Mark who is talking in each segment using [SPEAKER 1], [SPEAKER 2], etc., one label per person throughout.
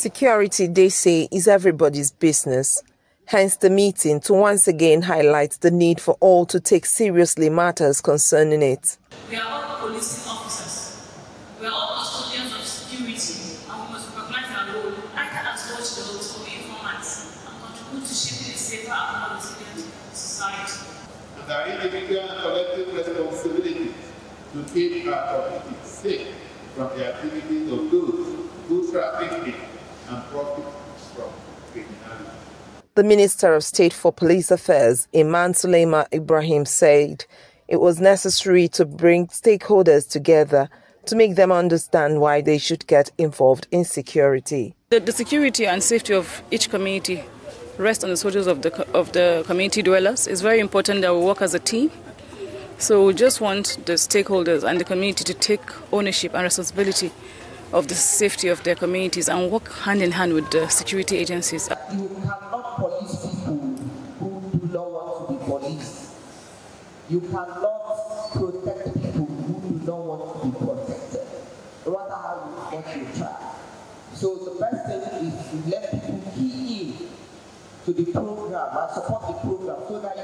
[SPEAKER 1] Security, they say, is everybody's business. Hence the meeting to once again highlight the need for all to take seriously matters concerning it.
[SPEAKER 2] We are all policing officers. We are all custodians of security and we must recognize our role either as watchdogs or informants and contribute to shaping a safer and more resilient society.
[SPEAKER 3] And our individual and collective responsibility to keep our communities safe from the activities of those who traffic in and from criminality.
[SPEAKER 1] The Minister of State for Police Affairs, Imaan Sulaiman-Ibrahim, said it was necessary to bring stakeholders together to make them understand why they should get involved in security.
[SPEAKER 4] The, the security and safety of each community rests on the shoulders of the, of the community dwellers. It's very important that we work as a team. So we just want the stakeholders and the community to take ownership and responsibility of the safety of their communities and work hand in hand with the security agencies.
[SPEAKER 5] You cannot police people who do not want to be policed. You cannot protect people who do not want to be protected. No matter how you to try. So the best thing is to let people key in to the program and support the program so that.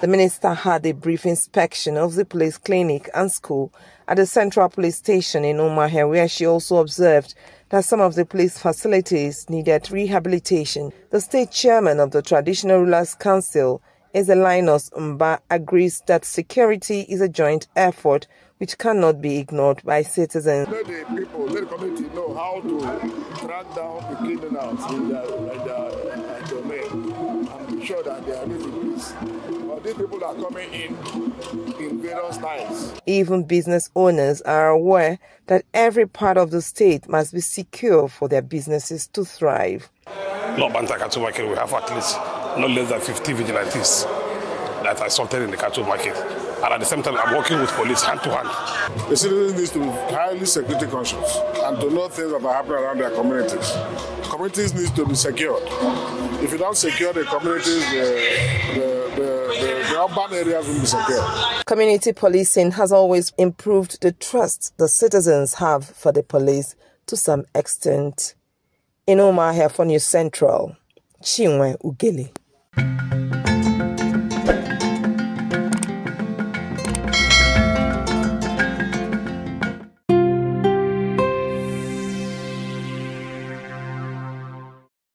[SPEAKER 1] The minister had a brief inspection of the police clinic and school at the Central Police Station in Umuahia, where she also observed that some of the police facilities needed rehabilitation. The state chairman of the Traditional Rulers Council, Ezelinus Mba, agrees that security is a joint effort which cannot be ignored by citizens.
[SPEAKER 6] Let the people, let the community know how to track down the criminals in their, in their, in their domain and be sure that they are living peace. But these people are coming in in various times.
[SPEAKER 1] Even business owners are aware that every part of the state must be secure for their businesses to thrive.
[SPEAKER 7] Not Banta we have at least not less than 50 vigilantes that are sorted in the cattle market. And at the same time, I'm working with police hand to hand.
[SPEAKER 6] The citizens need to be highly security conscious and to know things that are happening around their communities. Communities need to be secured. If you don't secure the communities, the, the, the, the, the urban areas will be secure.
[SPEAKER 1] Community policing has always improved the trust the citizens have for the police to some extent. In Umuahia for News Central, Chinwe Ugele.